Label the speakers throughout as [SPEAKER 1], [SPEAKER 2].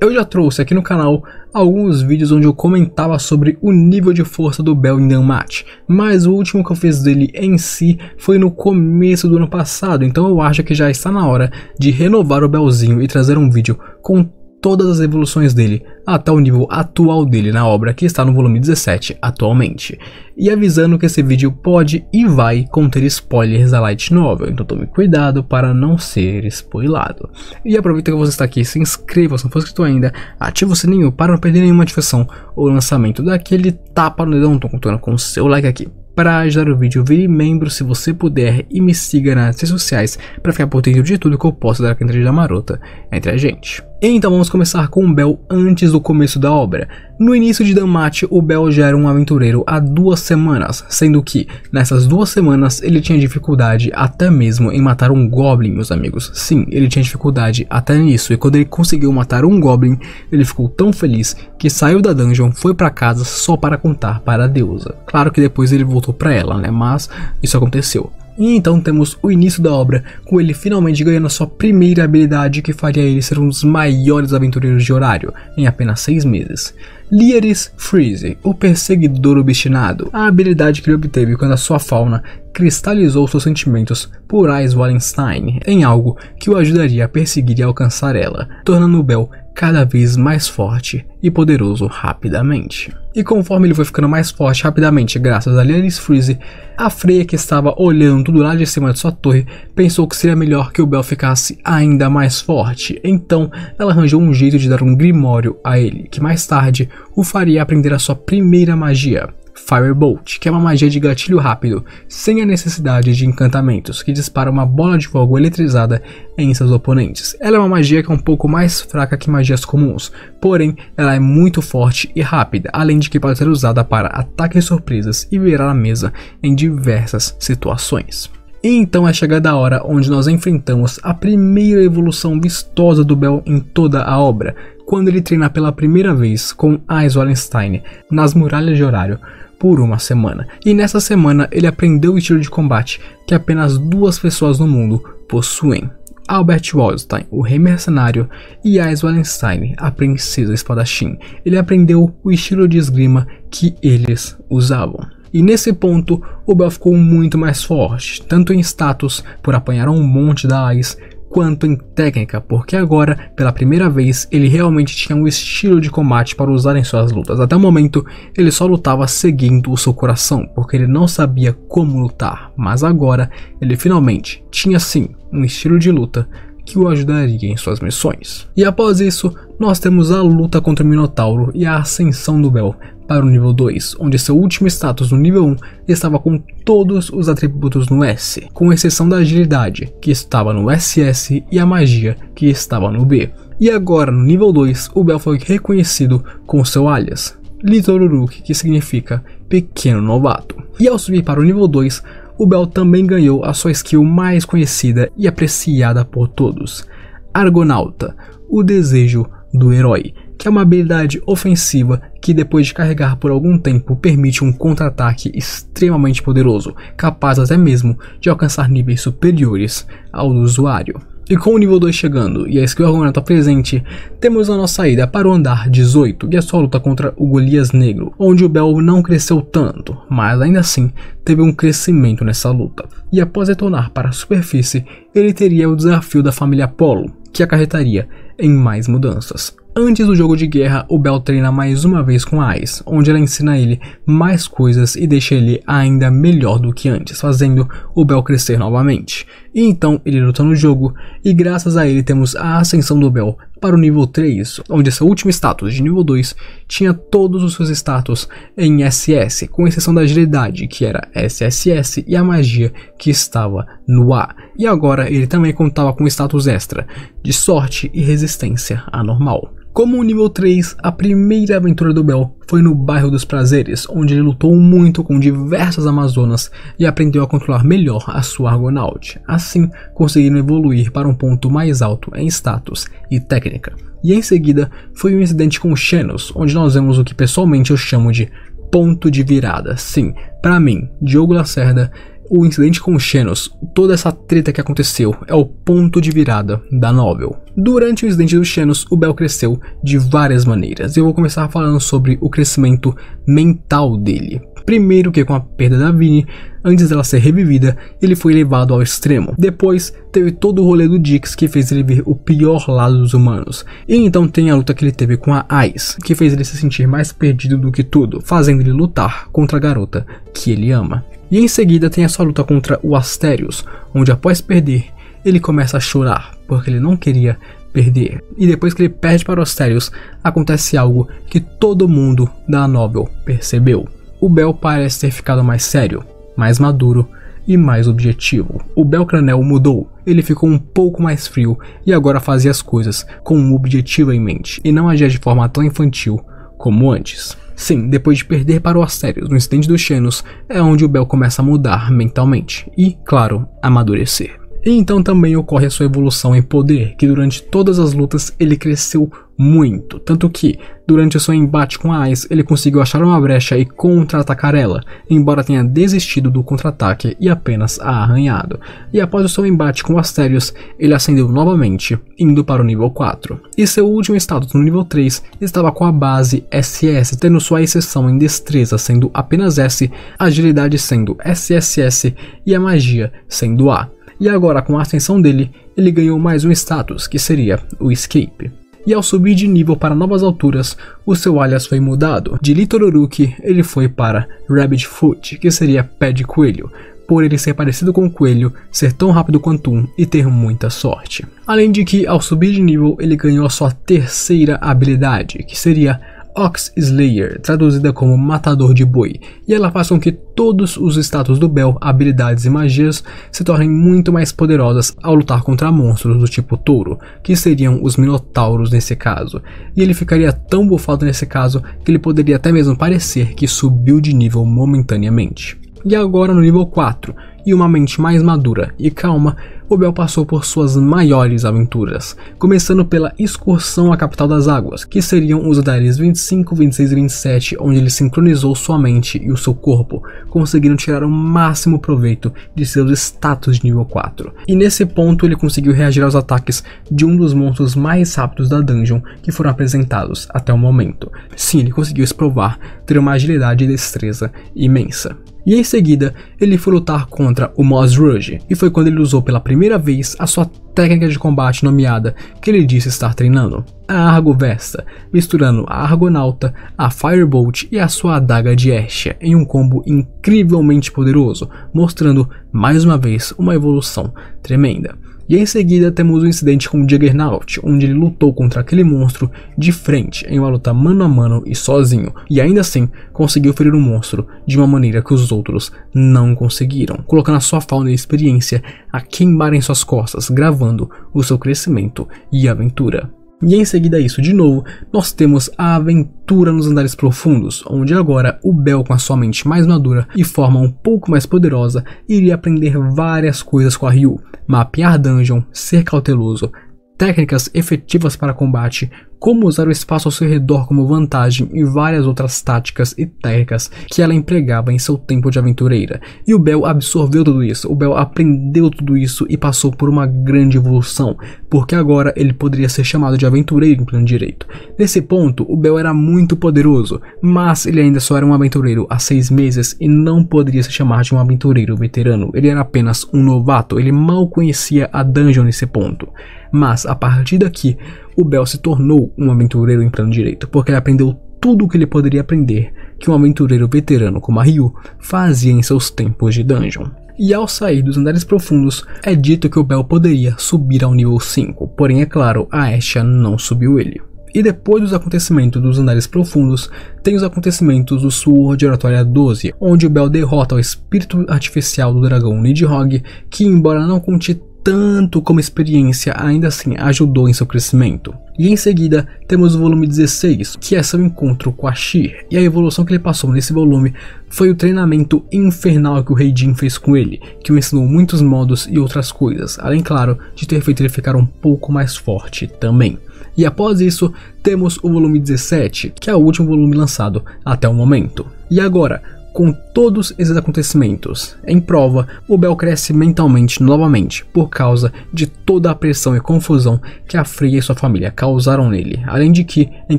[SPEAKER 1] Eu já trouxe aqui no canal alguns vídeos onde eu comentava sobre o nível de força do Bell em Danmat, mas o último que eu fiz dele em si foi no começo do ano passado, então eu acho que já está na hora de renovar o Bellzinho e trazer um vídeo com todas as evoluções dele até o nível atual dele na obra que está no volume 17 atualmente. E avisando que esse vídeo pode e vai conter spoilers da Light Novel, então tome cuidado para não ser spoilado. E aproveita que você está aqui, se inscreva se não for inscrito ainda, ative o sininho para não perder nenhuma ativação ou lançamento daquele tapa no dedão, tô contando com o seu like aqui para ajudar o vídeo, vire membro se você puder e me siga nas redes sociais para ficar por dentro de tudo que eu posto da da Marota entre a gente. Então vamos começar com o Bel antes do começo da obra. No início de Damate, o Bel já era um aventureiro há duas semanas, sendo que nessas duas semanas ele tinha dificuldade até mesmo em matar um Goblin, meus amigos. Sim, ele tinha dificuldade até nisso, e quando ele conseguiu matar um Goblin, ele ficou tão feliz que saiu da dungeon, foi para casa só para contar para a deusa. Claro que depois ele voltou para ela, né? Mas isso aconteceu. E então temos o início da obra, com ele finalmente ganhando sua primeira habilidade que faria ele ser um dos maiores aventureiros de horário, em apenas seis meses. Lieris Freeze, o perseguidor obstinado, a habilidade que ele obteve quando a sua fauna cristalizou seus sentimentos por Ice Wallenstein em algo que o ajudaria a perseguir e alcançar ela, tornando Bel cada vez mais forte e poderoso rapidamente. E conforme ele foi ficando mais forte rapidamente graças a Lianis Freeze, a Freya que estava olhando tudo lá de cima de sua torre pensou que seria melhor que o Bel ficasse ainda mais forte, então ela arranjou um jeito de dar um grimório a ele, que mais tarde o faria aprender a sua primeira magia, Firebolt, que é uma magia de gatilho rápido, sem a necessidade de encantamentos, que dispara uma bola de fogo eletrizada em seus oponentes. Ela é uma magia que é um pouco mais fraca que magias comuns, porém ela é muito forte e rápida, além de que pode ser usada para ataques surpresas e virar a mesa em diversas situações. E então é chegada a hora onde nós enfrentamos a primeira evolução vistosa do Bell em toda a obra, quando ele treina pela primeira vez com Ice Wallenstein nas muralhas de horário, por uma semana. E nessa semana ele aprendeu o estilo de combate que apenas duas pessoas no mundo possuem. Albert Wallstein, o rei mercenário, e Ais Wallenstein, a princesa espadachim. Ele aprendeu o estilo de esgrima que eles usavam. E nesse ponto, o Bel ficou muito mais forte, tanto em status por apanhar um monte da Ais, quanto em técnica, porque agora, pela primeira vez, ele realmente tinha um estilo de combate para usar em suas lutas. Até o momento, ele só lutava seguindo o seu coração, porque ele não sabia como lutar, mas agora ele finalmente tinha sim um estilo de luta que o ajudaria em suas missões. E após isso, nós temos a luta contra o Minotauro e a ascensão do Bel para o nível 2, onde seu último status no nível 1 estava com todos os atributos no S, com exceção da agilidade, que estava no SS, e a magia, que estava no B. E agora, no nível 2, o Bel foi reconhecido com seu alias, Litoruruk, que significa pequeno novato. E ao subir para o nível 2, o Bel também ganhou a sua skill mais conhecida e apreciada por todos, Argonauta, o desejo do herói, que é uma habilidade ofensiva que depois de carregar por algum tempo permite um contra-ataque extremamente poderoso, capaz até mesmo de alcançar níveis superiores ao do usuário. E com o nível 2 chegando e a skill Argonauta presente, temos a nossa ida para o andar 18 e a sua luta contra o Golias Negro, onde o Bel não cresceu tanto, mas ainda assim teve um crescimento nessa luta. E após retornar para a superfície, ele teria o desafio da família Apollo, que acarretaria em mais mudanças. Antes do jogo de guerra, o Bell treina mais uma vez com a Ice, onde ela ensina ele mais coisas e deixa ele ainda melhor do que antes, fazendo o Bell crescer novamente. E então ele luta no jogo, e graças a ele temos a ascensão do Bell para o nível 3, onde seu último status de nível 2 tinha todos os seus status em SS, com exceção da agilidade, que era SSS, e a magia, que estava no A. E agora ele também contava com status extra, de sorte e resistência anormal. Como o nível 3, a primeira aventura do Bel foi no bairro dos Prazeres, onde ele lutou muito com diversas Amazonas e aprendeu a controlar melhor a sua Argonaut, assim conseguindo evoluir para um ponto mais alto em status e técnica. E em seguida foi um incidente com Xenos, onde nós vemos o que pessoalmente eu chamo de ponto de virada. Sim, para mim, Diogo Lacerda, o incidente com Xenos, toda essa treta que aconteceu, é o ponto de virada da novel. Durante o incidente do Xenos, o Bel cresceu de várias maneiras. Eu vou começar falando sobre o crescimento mental dele. Primeiro que com a perda da Vini, antes dela ser revivida, ele foi levado ao extremo. Depois, teve todo o rolê do Dix que fez ele ver o pior lado dos humanos. E então tem a luta que ele teve com a Ice, que fez ele se sentir mais perdido do que tudo, fazendo ele lutar contra a garota que ele ama. E em seguida tem a sua luta contra o Asterios, onde após perder, ele começa a chorar, porque ele não queria perder. E depois que ele perde para o Asterios, acontece algo que todo mundo da novel percebeu. O Bel parece ter ficado mais sério, mais maduro e mais objetivo. O Belcranel mudou, ele ficou um pouco mais frio e agora fazia as coisas com um objetivo em mente e não agia de forma tão infantil como antes. Sim, depois de perder para o Asterios no incidente dos Xenos, é onde o Bel começa a mudar mentalmente e, claro, amadurecer. E então também ocorre a sua evolução em poder, que durante todas as lutas ele cresceu muito, tanto que, durante o seu embate com a Ice, ele conseguiu achar uma brecha e contra-atacar ela, embora tenha desistido do contra-ataque e apenas a arranhado. E após o seu embate com Asterios, ele ascendeu novamente, indo para o nível 4. E seu último status no nível 3 estava com a base SS, tendo sua exceção em destreza sendo apenas S, agilidade sendo SSS e a magia sendo A e agora com a ascensão dele, ele ganhou mais um status, que seria o Escape. E ao subir de nível para novas alturas, o seu alias foi mudado. De Litororuki, ele foi para Rabbit Foot, que seria pé de coelho, por ele ser parecido com o coelho, ser tão rápido quanto um e ter muita sorte. Além de que, ao subir de nível, ele ganhou a sua terceira habilidade, que seria Ox Slayer, traduzida como Matador de Boi, e ela faz com que todos os status do Bel, habilidades e magias se tornem muito mais poderosas ao lutar contra monstros do tipo touro, que seriam os Minotauros nesse caso, e ele ficaria tão bufado nesse caso que ele poderia até mesmo parecer que subiu de nível momentaneamente. E agora no nível 4, e uma mente mais madura e calma, o Bel passou por suas maiores aventuras, começando pela excursão à capital das águas, que seriam os andares 25, 26 e 27, onde ele sincronizou sua mente e o seu corpo, conseguindo tirar o máximo proveito de seus status de nível 4. E nesse ponto ele conseguiu reagir aos ataques de um dos monstros mais rápidos da dungeon que foram apresentados até o momento. Sim, ele conseguiu se provar ter uma agilidade e destreza imensa. E em seguida, ele foi lutar contra o Moz Rouge, e foi quando ele usou pela primeira vez a sua técnica de combate nomeada que ele disse estar treinando, a Argo Vesta, misturando a Argonauta, a Firebolt e a sua adaga de Estia em um combo incrivelmente poderoso, mostrando mais uma vez uma evolução tremenda. E em seguida temos o incidente com Juggernaut, onde ele lutou contra aquele monstro de frente em uma luta mano a mano e sozinho, e ainda assim conseguiu ferir o monstro de uma maneira que os outros não conseguiram, colocando a sua fauna e experiência a queimarem suas costas, gravando o seu crescimento e aventura. E em seguida a isso de novo, nós temos a aventura nos andares profundos, onde agora o Bel com a sua mente mais madura e forma um pouco mais poderosa, iria aprender várias coisas com a Ryu, mapear dungeon, ser cauteloso, técnicas efetivas para combate, como usar o espaço ao seu redor como vantagem e várias outras táticas e técnicas que ela empregava em seu tempo de aventureira. E o Bel absorveu tudo isso, o Bel aprendeu tudo isso e passou por uma grande evolução, porque agora ele poderia ser chamado de aventureiro em plano direito. Nesse ponto, o Bel era muito poderoso, mas ele ainda só era um aventureiro há seis meses e não poderia se chamar de um aventureiro veterano. Ele era apenas um novato, ele mal conhecia a dungeon nesse ponto. Mas a partir daqui, o Bel se tornou um aventureiro em plano direito, porque ele aprendeu tudo o que ele poderia aprender que um aventureiro veterano como a Ryu fazia em seus tempos de dungeon. E ao sair dos andares profundos, é dito que o Bel poderia subir ao nível 5, porém é claro, a Asha não subiu ele. E depois dos acontecimentos dos andares profundos, tem os acontecimentos do Sword Oratoria 12, onde o Bel derrota o espírito artificial do dragão Nidhogg, que embora não conte tanto como experiência ainda assim ajudou em seu crescimento. E em seguida temos o volume 16, que é seu encontro com a Shir, e a evolução que ele passou nesse volume foi o treinamento infernal que o Rei Jin fez com ele, que o ensinou muitos modos e outras coisas, além claro de ter feito ele ficar um pouco mais forte também. E após isso, temos o volume 17, que é o último volume lançado até o momento. E agora, com todos esses acontecimentos. Em prova, o Bel cresce mentalmente novamente por causa de toda a pressão e confusão que a Freya e sua família causaram nele, além de que, em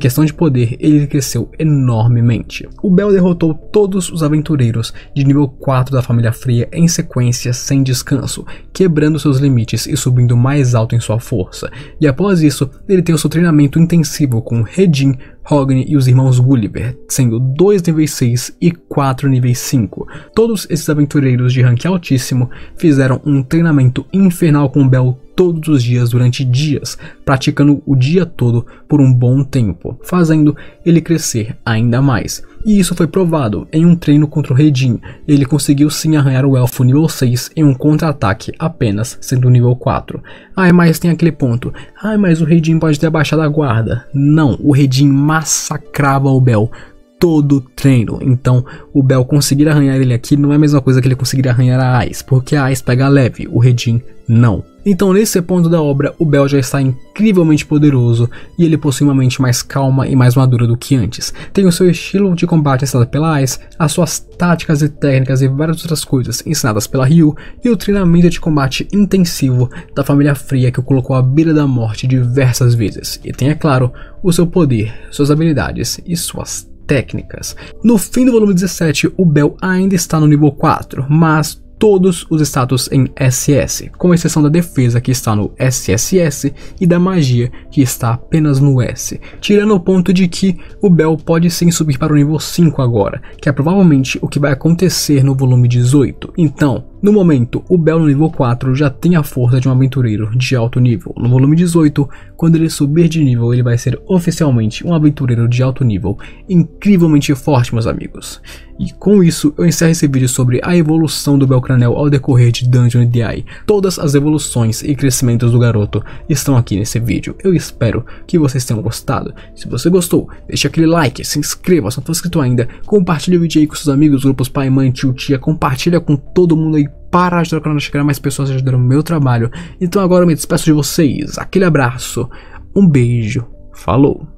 [SPEAKER 1] questão de poder, ele cresceu enormemente. O Bel derrotou todos os aventureiros de nível 4 da família Freya em sequência sem descanso, quebrando seus limites e subindo mais alto em sua força. E após isso, ele tem o seu treinamento intensivo com Redin, Hogni e os irmãos Gulliver, sendo dois níveis 6 e quatro níveis 5. Todos esses aventureiros de rank altíssimo fizeram um treinamento infernal com Bel todos os dias durante dias, praticando o dia todo por um bom tempo, fazendo ele crescer ainda mais. E isso foi provado em um treino contra o Redin. Ele conseguiu sim arranhar o elfo nível 6 em um contra-ataque apenas sendo nível 4. Ai, mas tem aquele ponto. Ai, mas o Redin pode ter abaixado a guarda. Não, o Redin massacrava o Bel todo treino. Então, o Bel conseguir arranhar ele aqui não é a mesma coisa que ele conseguir arranhar a Ice, porque a Ice pega leve, o Redin não. Então, nesse ponto da obra, o Bel já está incrivelmente poderoso e ele possui uma mente mais calma e mais madura do que antes. Tem o seu estilo de combate ensinado pela Ice, as suas táticas e técnicas e várias outras coisas ensinadas pela Ryu e o treinamento de combate intensivo da família Fria que o colocou à beira da morte diversas vezes. E tem, é claro, o seu poder, suas habilidades e suas técnicas. No fim do volume 17, o Bel ainda está no nível 4, mas todos os status em SS, com exceção da defesa que está no SSS e da magia que está apenas no S, tirando o ponto de que o Bel pode sim subir para o nível 5 agora, que é provavelmente o que vai acontecer no volume 18. Então, no momento, o Bel no nível 4 já tem a força de um aventureiro de alto nível. No volume 18, quando ele subir de nível, ele vai ser oficialmente um aventureiro de alto nível, incrivelmente forte, meus amigos. E com isso, eu encerro esse vídeo sobre a evolução do Belcranel ao decorrer de Dungeon DI. Todas as evoluções e crescimentos do garoto estão aqui nesse vídeo. Eu espero que vocês tenham gostado. Se você gostou, deixe aquele like, se inscreva se não for inscrito ainda, compartilhe o vídeo aí com seus amigos, grupos, pai, mãe, tio, tia, compartilha com todo mundo aí para ajudar o canal a chegar a mais pessoas ajudar o meu trabalho. Então agora eu me despeço de vocês. Aquele abraço, um beijo, falou!